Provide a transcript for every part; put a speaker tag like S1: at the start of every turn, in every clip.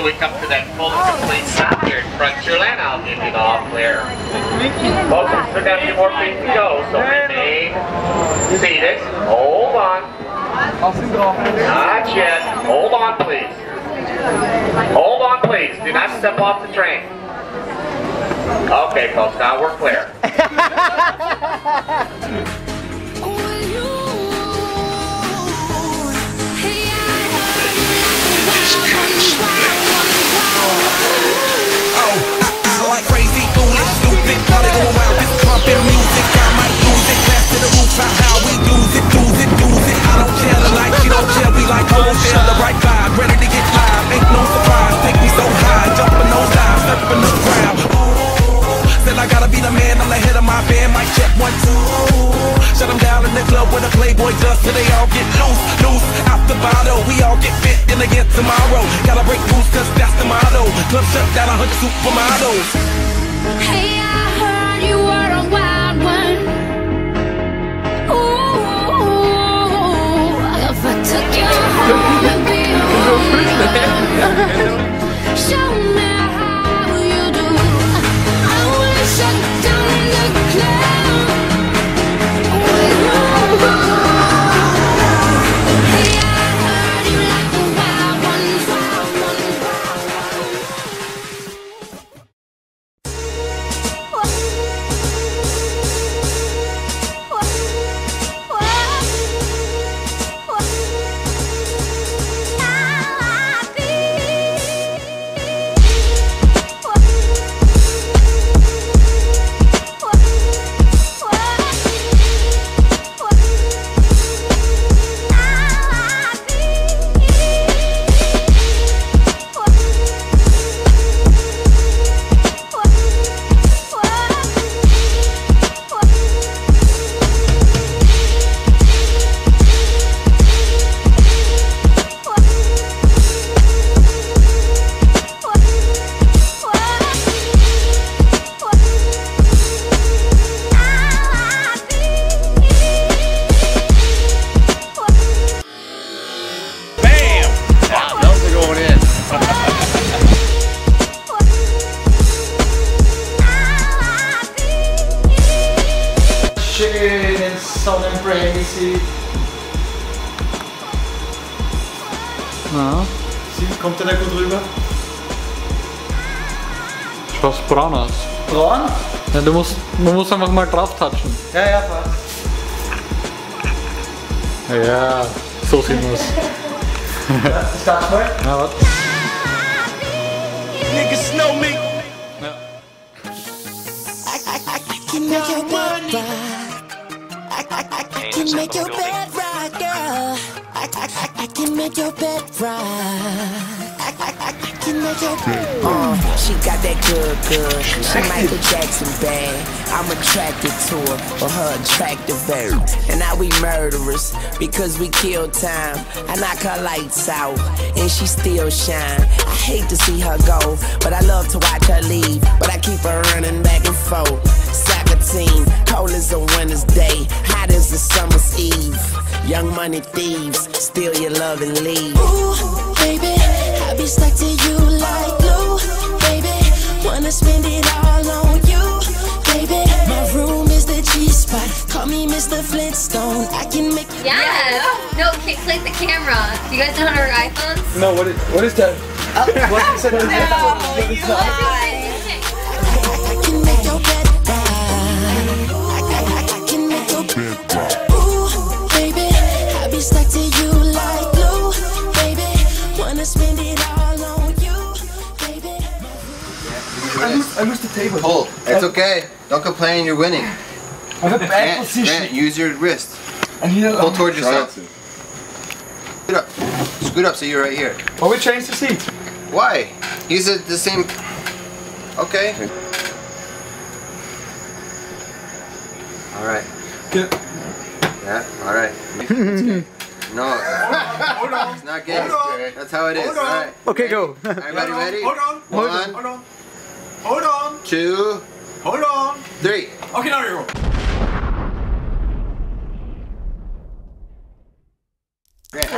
S1: until we come to that full and complete stop here in front of your land. I'll give you the all clear. Folks, we still got a few more feet to go, so remain seated. Hold on. Not yet. Hold on, please. Hold on, please. Do not step off the train. Okay, folks, now we're clear.
S2: where does, till they all get loose, loose. Out the bottle, we all get fit in again tomorrow. Gotta break rules, cause that's the motto. Club shut down, a hundred supermodels.
S3: Hey,
S4: Sonnenbremse.
S5: Ja,
S4: Sie- Kommt der da gut rüber?
S5: schaut braun aus.
S4: Braun?
S5: Ja, du musst, man muss einfach mal drauf touchen.
S4: Ja, ja, passt.
S5: Ja, so sieht man's.
S4: Ja, start mal.
S5: Ja, warte.
S2: Niggas know me.
S6: can make rock. I, I, I, I can make your bed rock, girl. I, I, I, I can make your bed rock. I, I, I, can make your bed
S2: Uh, she got that good, good. She Michael Jackson bad. I'm attracted to her for her attractive air. And now we murderers because we kill time. I knock her lights out and she still shine. I hate to see her go, but I love to watch her leave. But I keep her running back and forth. Soccer team, cold as a winter's day, hot as a summer's eve. Young money thieves, steal your love and leave.
S6: Ooh, baby, I be stuck to you like glue, baby. Wanna spend it all on you, baby. My room is the G spot. Call me Mr. Flintstone. I can make you.
S7: Yes. Oh, no, click, click the camera. Do you guys know how to work iPhones?
S4: No, what is, what is that? Oh. What is that? What is
S6: I
S4: lose, the table.
S8: Hold. It's okay. Don't complain. You're winning.
S4: I have a bad
S8: Grant,
S4: position.
S8: Grant, use your wrist.
S4: And you know,
S8: Pull towards yourself. Scoot up. Scoot up so you're right here.
S4: Well, we changed the seat.
S8: Why? He's at the same. Okay. All right.
S4: Good.
S8: Yeah. All right. no.
S4: Hold on.
S8: It's not gay. That's how it is.
S4: Hold
S8: All
S4: on.
S8: right.
S5: Okay, go.
S8: Everybody ready?
S4: Hold on. Hold on.
S8: One,
S4: Hold on. Hold on.
S8: Two.
S4: Hold on.
S8: Three.
S4: Okay, now you go.
S3: Thank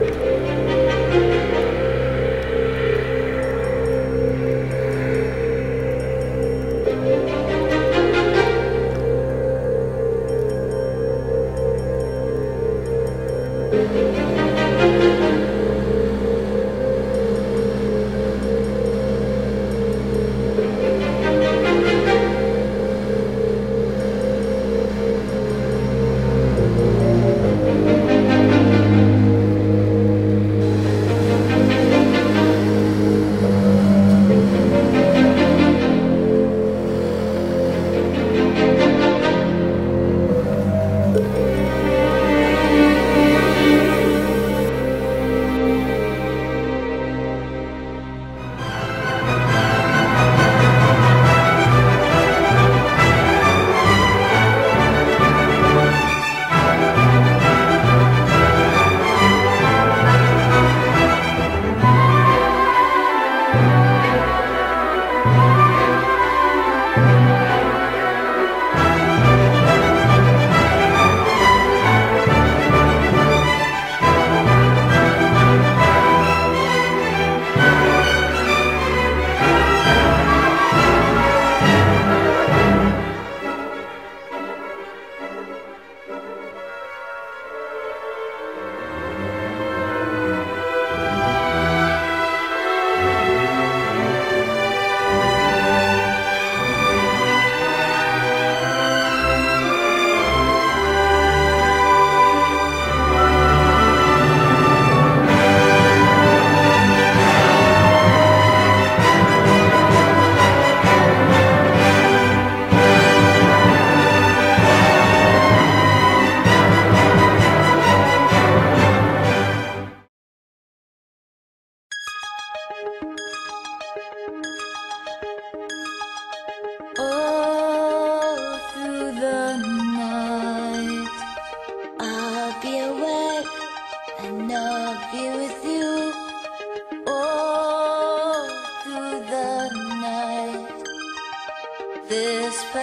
S3: you. Grant. All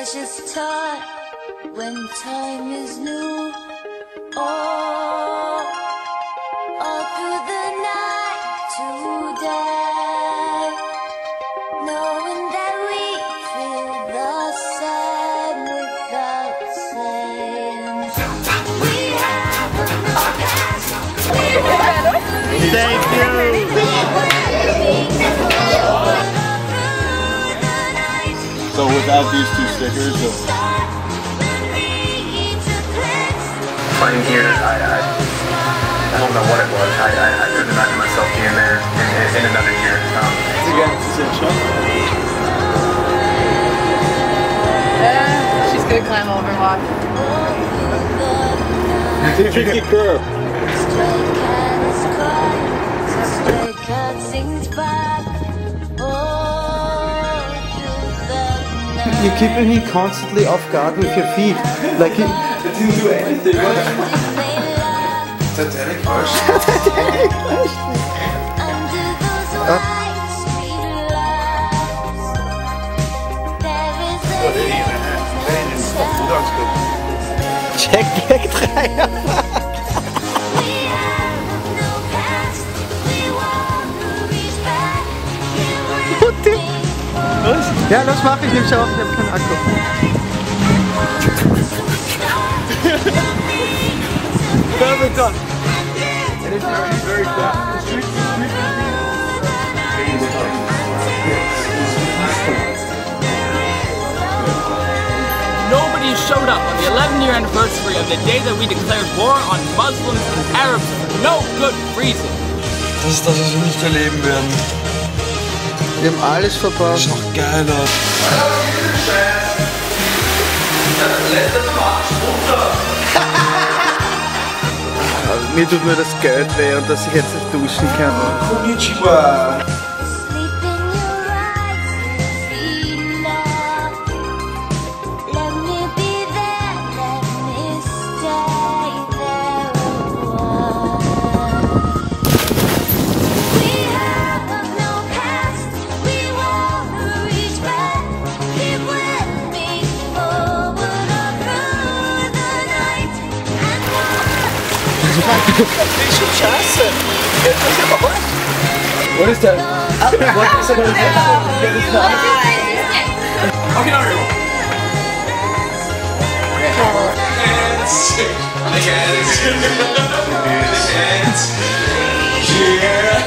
S3: precious time when time is new. All, all through the night today knowing that we feel the same without saying we have past.
S9: Thank So without these two stickers, uh,
S10: Playing here, I, I, I don't know what it was. I, I, I couldn't imagine myself being there in, in, in another year. Um,
S9: again, it's a chunk.
S11: She's gonna climb over and walk.
S9: Tricky curve.
S12: You're keeping him constantly off guard with your feet. Like he didn't do anything.
S3: They laugh
S13: Titanic first.
S3: under those white street lamps. There is a
S12: Check back 3.
S3: We
S12: Ja, los mach ich, schon auf, ich hab keinen Akku.
S9: Perfect done. And it's already very fast. The street, the street
S5: Nobody showed up on the 11 year anniversary of the day that we declared war on Muslims and Arabs for no good reason.
S9: Das ist das, was wir nicht erleben werden.
S12: Wir haben alles verpasst.
S9: Noch geiler.
S12: Mir tut nur das Geld weh und dass ich jetzt nicht duschen kann.
S9: Konnichiwa.
S3: The night and
S4: What is that? What is that?
S9: Okay, everyone. Hands. Hands. Yeah.